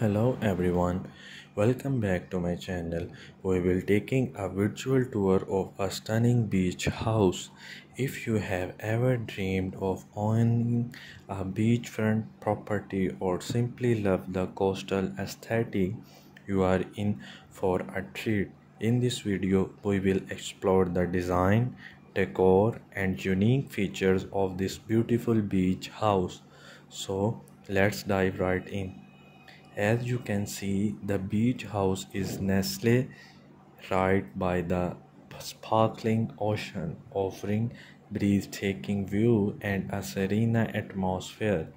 hello everyone. Welcome back to my channel. We will taking a virtual tour of a stunning beach house. If you have ever dreamed of owning a beachfront property or simply love the coastal aesthetic you are in for a treat. In this video we will explore the design decor and unique features of this beautiful beach house. So let's dive right in as you can see, the beach house is nestled right by the sparkling ocean, offering breathtaking view and a serene atmosphere.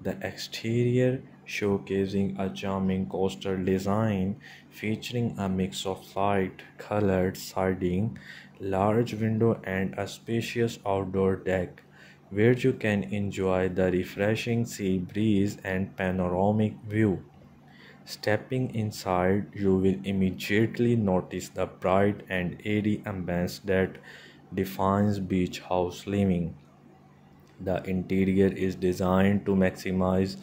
The exterior showcasing a charming coastal design featuring a mix of light colored siding, large window and a spacious outdoor deck where you can enjoy the refreshing sea breeze and panoramic view. Stepping inside, you will immediately notice the bright and airy ambience that defines beach house living. The interior is designed to maximize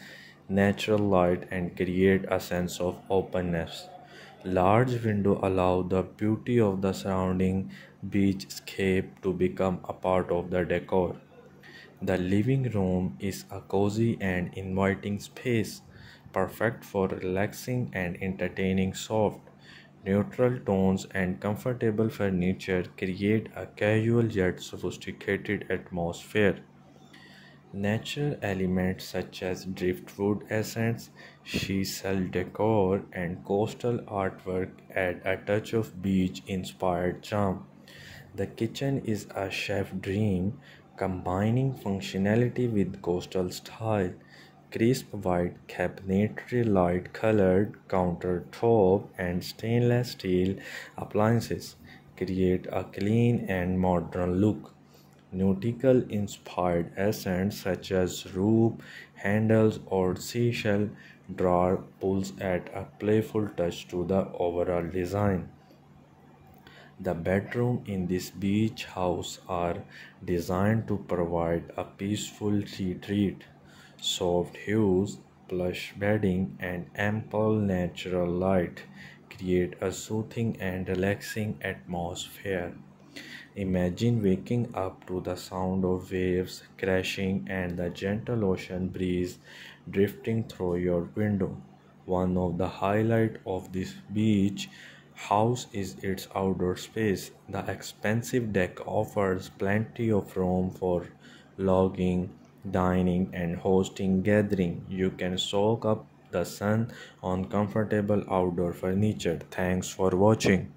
natural light and create a sense of openness. Large windows allow the beauty of the surrounding beachscape to become a part of the decor. The living room is a cozy and inviting space, perfect for relaxing and entertaining soft, neutral tones and comfortable furniture create a casual yet sophisticated atmosphere. Natural elements such as driftwood accents, chisel decor, and coastal artwork add a touch of beach inspired charm. The kitchen is a chef dream combining functionality with coastal style. Crisp white cabinetry, light colored countertop, and stainless steel appliances create a clean and modern look. Nautical inspired accents such as rope, handles, or seashell drawer pulls add a playful touch to the overall design. The bedroom in this beach house are designed to provide a peaceful retreat. Soft hues, plush bedding, and ample natural light create a soothing and relaxing atmosphere. Imagine waking up to the sound of waves crashing and the gentle ocean breeze drifting through your window. One of the highlights of this beach house is its outdoor space. The expensive deck offers plenty of room for logging, dining, and hosting gathering. You can soak up the sun on comfortable outdoor furniture. Thanks for watching.